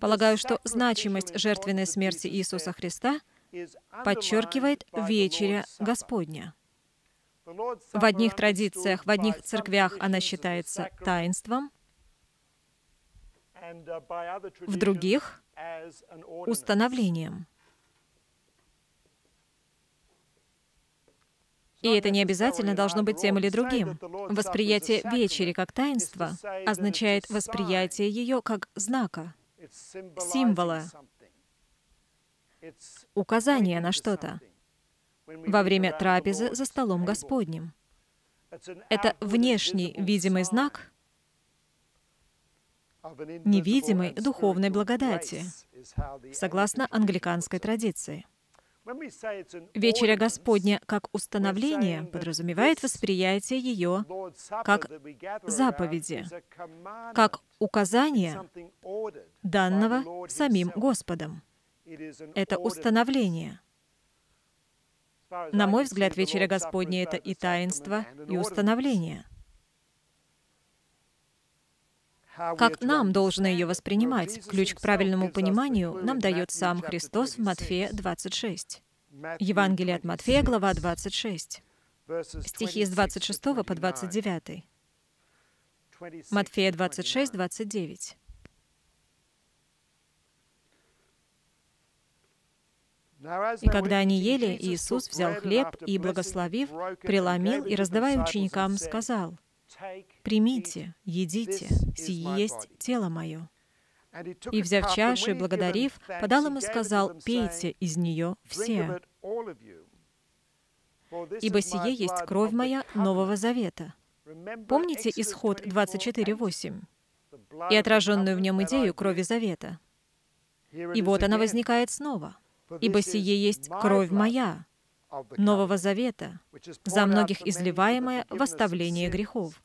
Полагаю, что значимость жертвенной смерти Иисуса Христа подчеркивает вечеря Господня. В одних традициях, в одних церквях она считается таинством, в других — установлением. И это не обязательно должно быть тем или другим. Восприятие вечери как таинства означает восприятие ее как знака, символа, указания на что-то во время трапезы за столом Господним. Это внешний видимый знак невидимой духовной благодати, согласно англиканской традиции. Вечеря Господня как установление подразумевает восприятие ее как заповеди, как указание данного самим Господом. Это установление. На мой взгляд, Вечеря Господня — это и таинство, и установление. Как нам должно ее воспринимать? Ключ к правильному пониманию нам дает сам Христос в Матфея 26. Евангелие от Матфея, глава 26. Стихи с 26 по 29. Матфея 26, 29. И когда они ели, Иисус взял хлеб и, благословив, преломил и, раздавая ученикам, сказал, «Примите, едите, сие есть тело мое». И, взяв чашу и благодарив, подал им и сказал, «Пейте из нее все, ибо сие есть кровь моя Нового Завета». Помните исход 24.8 и отраженную в нем идею крови Завета? И вот она возникает снова. «Ибо сие есть кровь моя, Нового Завета, за многих изливаемая в оставление грехов».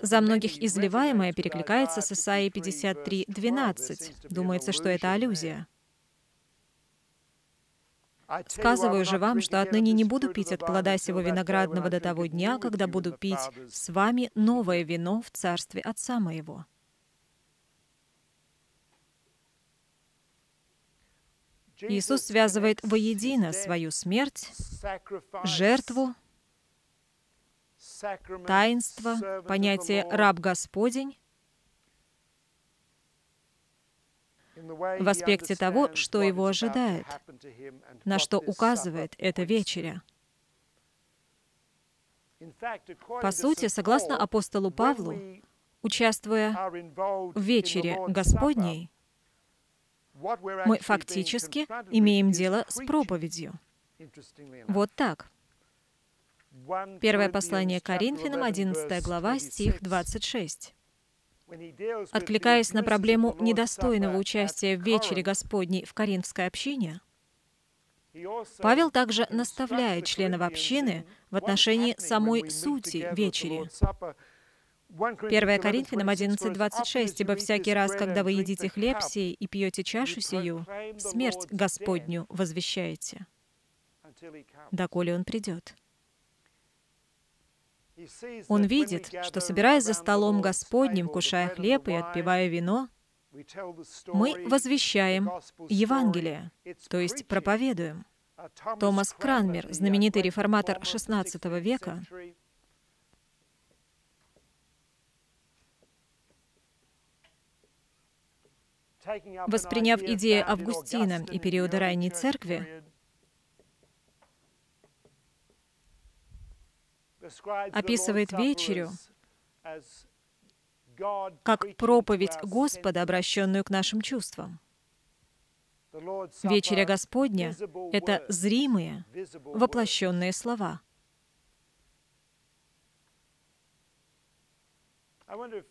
За многих изливаемое перекликается с Исаией 53.12. Думается, что это аллюзия. Сказываю же вам, что отныне не буду пить от плода сего виноградного до того дня, когда буду пить с вами новое вино в царстве Отца моего. Иисус связывает воедино свою смерть, жертву таинство, понятие «раб Господень» в аспекте того, что его ожидает, на что указывает эта вечеря. По сути, согласно апостолу Павлу, участвуя в вечере Господней, мы фактически имеем дело с проповедью. Вот так. Первое послание Коринфянам, 11 глава, стих 26. Откликаясь на проблему недостойного участия в вечере Господней в Коринфской общине, Павел также наставляет членов общины в отношении самой сути вечери. 1 Коринфянам 11.26. «Ибо всякий раз, когда вы едите хлеб сей и пьете чашу сию, смерть Господню возвещаете, доколе Он придет». Он видит, что, собираясь за столом Господним, кушая хлеб и отпивая вино, мы возвещаем Евангелие, то есть проповедуем. Томас Кранмер, знаменитый реформатор XVI века, восприняв идеи Августина и периода ранней церкви, описывает вечерю как проповедь Господа, обращенную к нашим чувствам. Вечеря Господня — это зримые, воплощенные слова.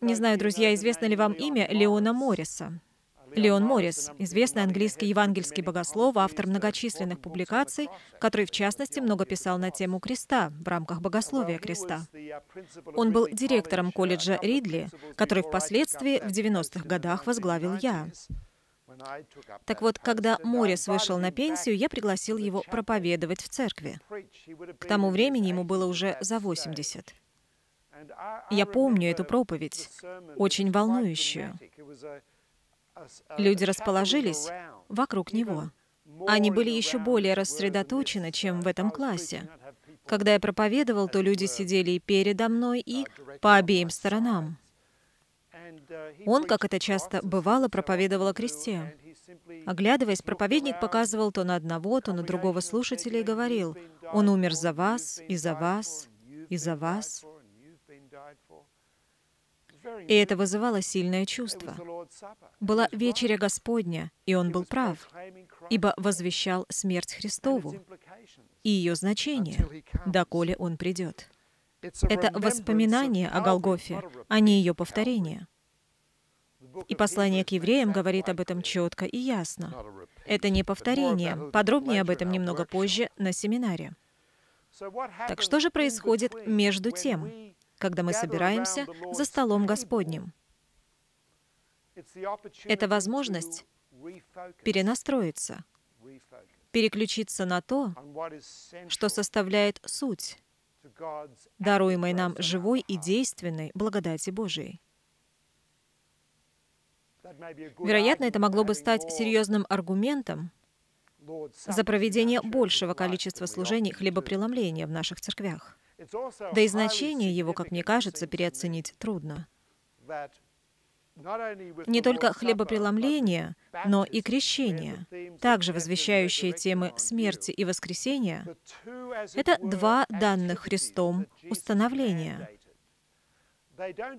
Не знаю, друзья, известно ли вам имя Леона Морриса. Леон Моррис, известный английский евангельский богослов, автор многочисленных публикаций, который, в частности, много писал на тему креста в рамках богословия креста. Он был директором колледжа Ридли, который впоследствии в 90-х годах возглавил я. Так вот, когда Морис вышел на пенсию, я пригласил его проповедовать в церкви. К тому времени ему было уже за 80. Я помню эту проповедь, очень волнующую. Люди расположились вокруг него. Они были еще более рассредоточены, чем в этом классе. Когда я проповедовал, то люди сидели и передо мной, и по обеим сторонам. Он, как это часто бывало, проповедовал о кресте. Оглядываясь, проповедник показывал то на одного, то на другого слушателя и говорил, «Он умер за вас, и за вас, и за вас». И это вызывало сильное чувство. Была вечеря Господня, и он был прав, ибо возвещал смерть Христову и ее значение, доколе он придет. Это воспоминание о Голгофе, а не ее повторение. И послание к евреям говорит об этом четко и ясно. Это не повторение. Подробнее об этом немного позже на семинаре. Так что же происходит между тем, когда мы собираемся за столом Господним? Это возможность перенастроиться, переключиться на то, что составляет суть даруемой нам живой и действенной благодати Божией. Вероятно, это могло бы стать серьезным аргументом за проведение большего количества служений хлебопреломления в наших церквях. Да и значение его, как мне кажется, переоценить трудно. Не только хлебопреломление, но и крещение, также возвещающие темы смерти и воскресения, это два данных Христом установления.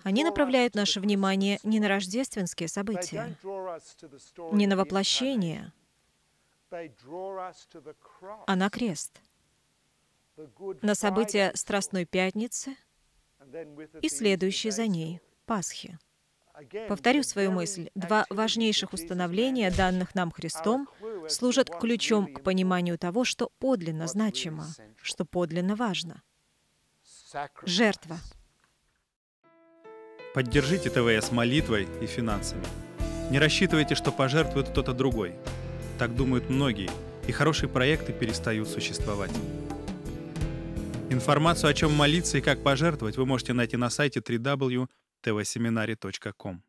Они направляют наше внимание не на рождественские события, не на воплощение, а на крест, на события Страстной Пятницы и следующей за ней Пасхи. Повторю свою мысль. Два важнейших установления, данных нам Христом, служат ключом к пониманию того, что подлинно значимо, что подлинно важно. Жертва. Поддержите ТВС молитвой и финансами. Не рассчитывайте, что пожертвует кто-то другой. Так думают многие, и хорошие проекты перестают существовать. Информацию, о чем молиться и как пожертвовать, вы можете найти на сайте www tvseminary.com.